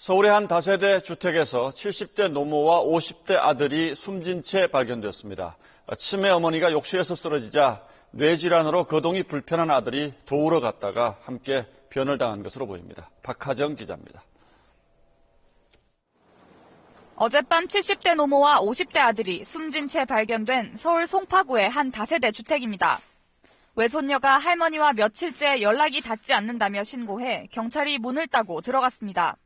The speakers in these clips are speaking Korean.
서울의 한 다세대 주택에서 70대 노모와 50대 아들이 숨진 채 발견됐습니다. 치매 어머니가 욕실에서 쓰러지자 뇌질환으로 거동이 불편한 아들이 도우러 갔다가 함께 변을 당한 것으로 보입니다. 박하정 기자입니다. 어젯밤 70대 노모와 50대 아들이 숨진 채 발견된 서울 송파구의 한 다세대 주택입니다. 외손녀가 할머니와 며칠째 연락이 닿지 않는다며 신고해 경찰이 문을 따고 들어갔습니다.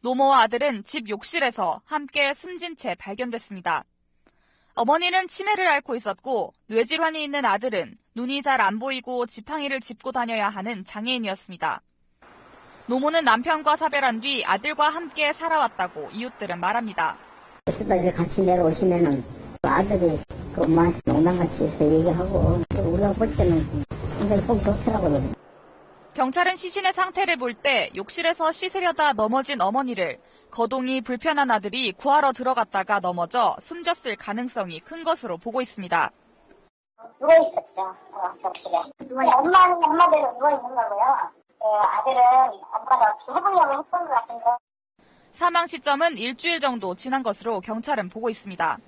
노모와 아들은 집 욕실에서 함께 숨진 채 발견됐습니다. 어머니는 치매를 앓고 있었고 뇌질환이 있는 아들은 눈이 잘 안 보이고 지팡이를 짚고 다녀야 하는 장애인이었습니다. 노모는 남편과 사별한 뒤 아들과 함께 살아왔다고 이웃들은 말합니다. 어쩌다 같이 내려오시면은 그 아들이 그 엄마한테 농담같이 얘기하고 또 우리가 볼 때는 상당히 좋더라고요. 경찰은 시신의 상태를 볼 때 욕실에서 씻으려다 넘어진 어머니를 거동이 불편한 아들이 구하러 들어갔다가 넘어져 숨졌을 가능성이 큰 것으로 보고 있습니다. 누워 있었죠, 어, 격실에. 엄마는 엄마대로 누워 있는 거고요. 그 아들은 엄마가 어떻게 해보려고 했던 것 같은데. 사망 시점은 일주일 정도 지난 것으로 경찰은 보고 있습니다.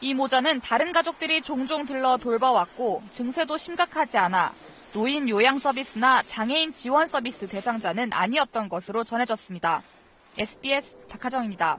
이 모자는 다른 가족들이 종종 들러 돌봐왔고 증세도 심각하지 않아 노인 요양 서비스나 장애인 지원 서비스 대상자는 아니었던 것으로 전해졌습니다. SBS 박하정입니다.